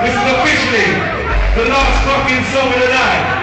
This is officially the last fucking song of the night.